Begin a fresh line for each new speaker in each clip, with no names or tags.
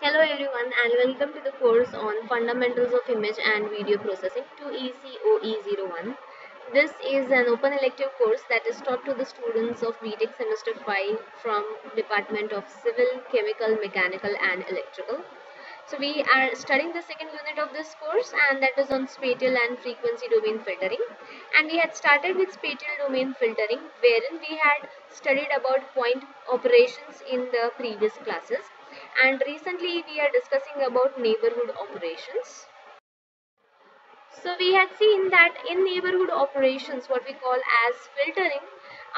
Hello everyone and welcome to the course on Fundamentals of Image and Video Processing to ECOE01. This is an open elective course that is taught to the students of BTech semester 5 from Department of Civil, Chemical, Mechanical and Electrical. So we are studying the second unit of this course and that is on spatial and frequency domain filtering. And we had started with spatial domain filtering wherein we had studied about point operations in the previous classes and recently we are discussing about neighborhood operations. So we had seen that in neighborhood operations what we call as filtering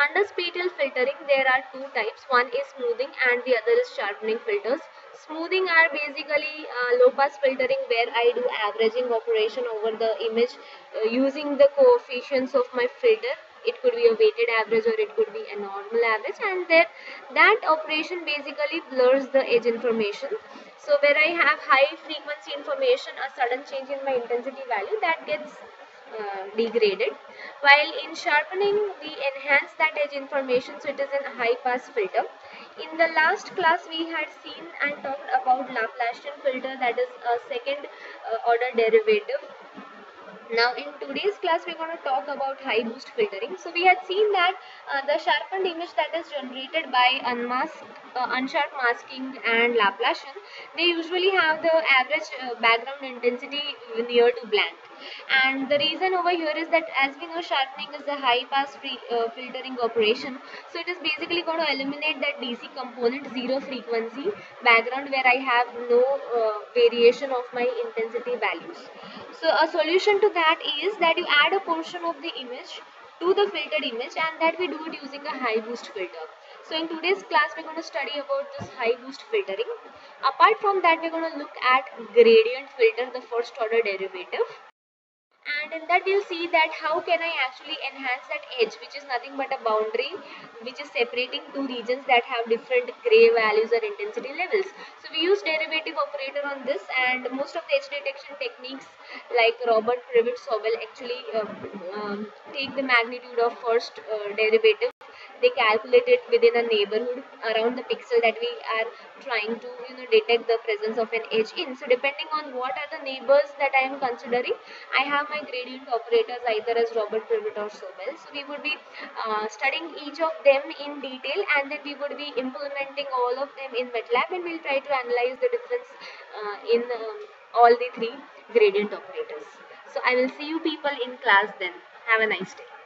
under spatial filtering there are two types one is smoothing and the other is sharpening filters. Smoothing are basically uh, low pass filtering where I do averaging operation over the image uh, using the coefficients of my filter it could be a weighted average or it could be a normal average and that that operation basically blurs the edge information. So where i have high frequency information a sudden change in my intensity value that gets uh, degraded. While in sharpening we enhance that edge information so it is a high pass filter. In the last class we had seen and talked about laplacian filter that is a second uh, order derivative now in today's class we're going to talk about high boost filtering. So we had seen that uh, the sharpened image that is generated by unmasked, uh, unsharp masking and Laplacian, they usually have the average uh, background intensity near to blank. And the reason over here is that as we know sharpening is a high pass free, uh, filtering operation. So it is basically going to eliminate that DC component zero frequency background where I have no uh, variation of my intensity values. So a solution to that is that you add a portion of the image to the filtered image and that we do it using a high boost filter. So in today's class we're going to study about this high boost filtering. Apart from that we're going to look at gradient filter the first order derivative and in that we'll see that how can I actually enhance that edge which is nothing but a boundary which is separating two regions that have different gray values or intensity levels. So we use derivative operator on this and most of the edge detection techniques like Robert Prewitt Sobel actually uh, um, take the magnitude of first uh, derivative they calculate it within a neighborhood around the pixel that we are trying to you know detect the presence of an edge in. So depending on what are the neighbors that i am considering i have my gradient operators either as robert prewitt or sobel. So we would be uh, studying each of them in detail and then we would be implementing all of them in matlab and we'll try to analyze the difference uh, in um, all the three gradient operators. So i will see you people in class then. Have a nice day